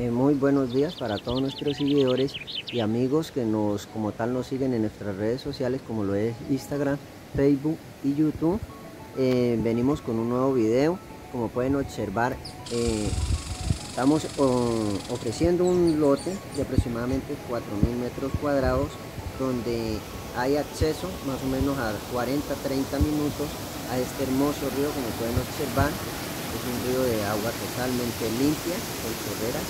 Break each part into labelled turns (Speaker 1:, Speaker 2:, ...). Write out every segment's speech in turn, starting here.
Speaker 1: Eh, muy buenos días para todos nuestros seguidores y amigos que nos como tal nos siguen en nuestras redes sociales como lo es Instagram, Facebook y YouTube. Eh, venimos con un nuevo video. Como pueden observar, eh, estamos ofreciendo un lote de aproximadamente 4.000 metros cuadrados donde hay acceso más o menos a 40-30 minutos a este hermoso río como pueden observar es un río de agua totalmente limpia con chorreras.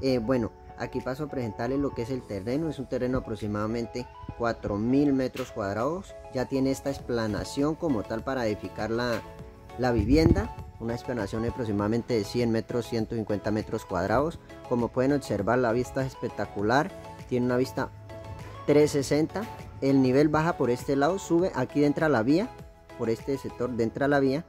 Speaker 1: Eh, bueno aquí paso a presentarles lo que es el terreno. Es un terreno aproximadamente 4000 metros cuadrados. Ya tiene esta explanación como tal para edificar la, la vivienda. Una explanación de aproximadamente de 100 metros 150 metros cuadrados. Como pueden observar la vista es espectacular. Tiene una vista 360 el nivel baja por este lado sube aquí dentro la vía por este sector dentro la vía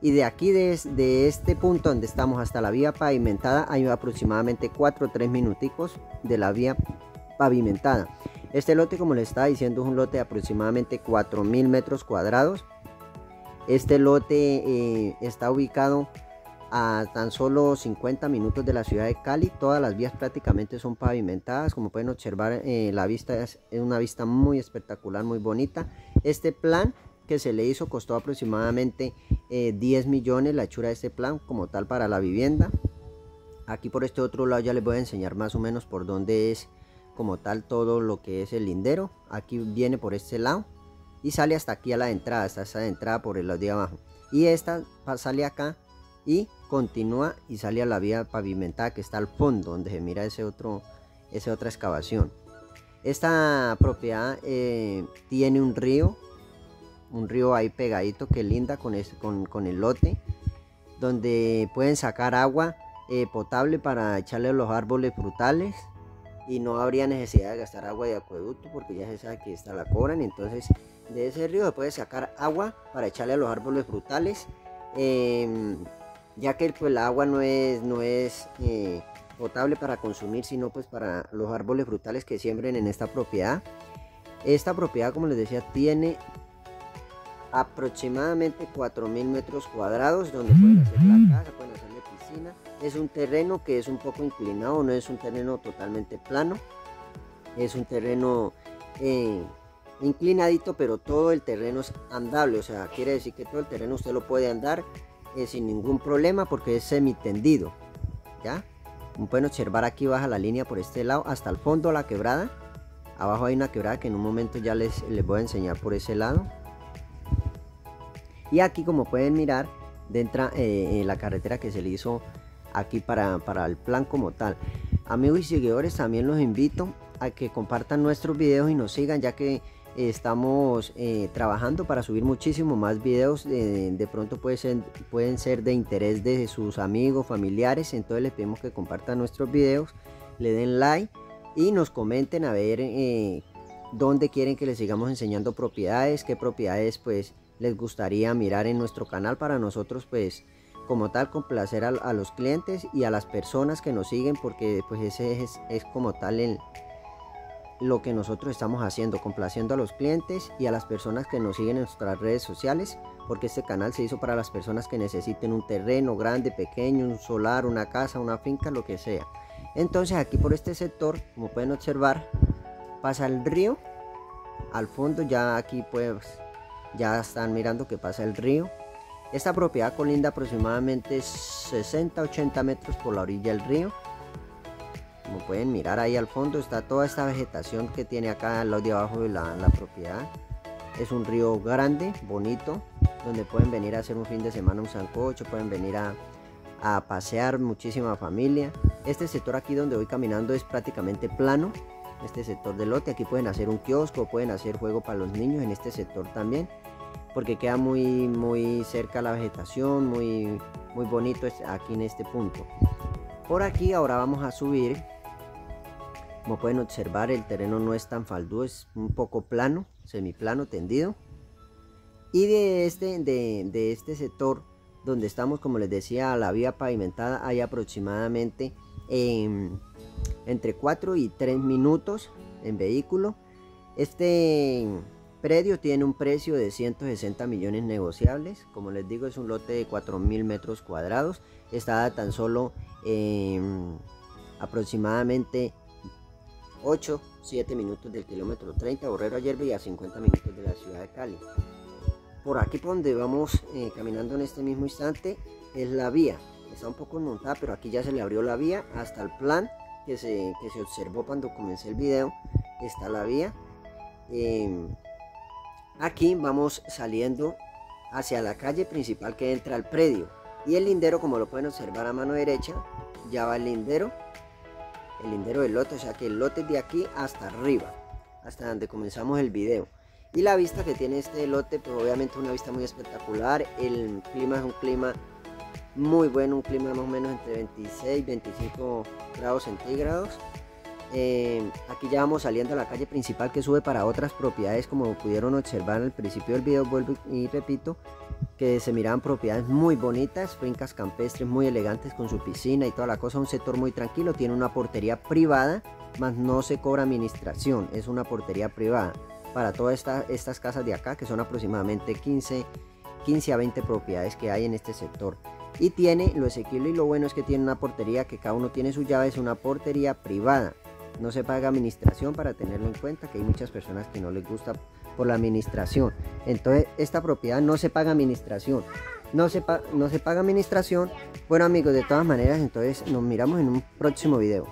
Speaker 1: y de aquí de, este punto donde estamos hasta la vía pavimentada hay aproximadamente 4 o 3 minuticos de la vía pavimentada este lote como les estaba diciendo es un lote de aproximadamente 4000 metros cuadrados este lote eh, está ubicado a tan solo 50 minutos de la ciudad de Cali. Todas las vías prácticamente son pavimentadas. Como pueden observar, eh, la vista es, una vista muy espectacular, muy bonita. Este plan que se le hizo costó aproximadamente 10 eh, millones la hechura de este plan como tal para la vivienda. Aquí por este otro lado ya les voy a enseñar más o menos por dónde es como tal todo lo que es el lindero. Aquí viene por este lado y sale hasta aquí a la entrada, hasta esa entrada por el lado de abajo. Y esta sale acá y continúa y sale a la vía pavimentada que está al fondo donde se mira ese otro esa otra excavación esta propiedad eh, tiene un río un río ahí pegadito que linda con, con, el lote donde pueden sacar agua eh, potable para echarle a los árboles frutales y no habría necesidad de gastar agua de acueducto porque ya se sabe que está la cobran entonces de ese río se puede sacar agua para echarle a los árboles frutales em, ya que pues, el agua no es, no es eh, potable para consumir, sino pues para los árboles frutales que siembren en esta propiedad. Esta propiedad, como les decía, tiene aproximadamente 4.000 metros cuadrados donde pueden hacer la casa, pueden hacer la piscina. Es un terreno que es un poco inclinado, no es un terreno totalmente plano. Es un terreno eh, inclinadito, pero todo el terreno es andable. O sea, quiere decir que todo el terreno usted lo puede andar eh, sin ningún problema porque es semitendido. ¿Ya? Como pueden observar aquí baja la línea por este lado hasta el fondo la quebrada. Abajo hay una quebrada que en un momento ya les, les voy a enseñar por ese lado. Y aquí como pueden mirar, dentro eh, la carretera que se le hizo aquí para, para el plan como tal. Amigos y seguidores, también los invito a que compartan nuestros videos y nos sigan ya que estamos eh, trabajando para subir muchísimo más videos de pronto pueden ser de interés de sus amigos familiares entonces les pedimos que compartan nuestros videos le den like y nos comenten a ver eh, dónde quieren que les sigamos enseñando propiedades qué propiedades pues les gustaría mirar en nuestro canal para nosotros pues como tal complacer a, los clientes y a las personas que nos siguen porque pues ese es, es como tal el lo que nosotros estamos haciendo, complaciendo a los clientes y a las personas que nos siguen en nuestras redes sociales, porque este canal se hizo para las personas que necesiten un terreno grande, pequeño, un solar, una casa, una finca, lo que sea. Entonces aquí por este sector, como pueden observar, pasa el río. Al fondo ya aquí pues ya están mirando que pasa el río. Esta propiedad colinda aproximadamente 60-80 metros por la orilla del río como pueden mirar ahí al fondo está toda esta vegetación que tiene acá al lado de abajo de la, propiedad. Es un río grande, bonito, donde pueden venir a hacer un fin de semana un sancocho, pueden venir a, a pasear muchísima familia. Este sector aquí donde voy caminando es prácticamente plano. Este sector de lote, aquí pueden hacer un kiosco, pueden hacer juego para los niños en este sector también, porque queda muy, muy cerca la vegetación, muy, muy bonito aquí en este punto. Por aquí ahora vamos a subir como pueden observar el terreno no es tan falduo, es un poco plano, semiplano, tendido. Y de este, de, este sector donde estamos, como les decía, la vía pavimentada hay aproximadamente em, entre 4 y 3 minutos en vehículo. Este predio tiene un precio de 160 millones negociables. Como les digo, es un lote de 4.000 metros cuadrados. Está tan solo... aproximadamente 8, 7 minutos del kilómetro 30, Borrero Ayerbe y a 50 minutos de la ciudad de Cali. Por aquí por donde vamos eh, caminando en este mismo instante es la vía. Está un poco montada, pero aquí ya se le abrió la vía hasta el plan que se, que se observó cuando comencé el video. Está la vía. Em, aquí vamos saliendo hacia la calle principal que entra al predio. Y el lindero, como lo pueden observar a mano derecha, ya va el lindero el lindero del lote, o sea que el lote es de aquí hasta arriba, hasta donde comenzamos el video. Y la vista que tiene este lote, pues obviamente una vista muy espectacular, el clima es un clima muy bueno, un clima más o menos entre 26 y 25 grados centígrados. Eh, aquí ya vamos saliendo a la calle principal que sube para otras propiedades como pudieron observar al principio del video, vuelvo y repito, que se miraban propiedades muy bonitas, fincas campestres muy elegantes con su piscina y toda la cosa, un sector muy tranquilo, tiene una portería privada, más no se cobra administración, es una portería privada para todas estas casas de acá, que son aproximadamente 15, 15 a 20 propiedades que hay en este sector. Y tiene, lo exequible y lo bueno es que tiene una portería que cada uno tiene su llave, es una portería privada. No se paga administración para tenerlo en cuenta, que hay muchas personas que no les gusta por la administración. Entonces, esta propiedad no se paga administración. No se, no se paga administración. Bueno amigos, de todas maneras, entonces nos miramos en un próximo video.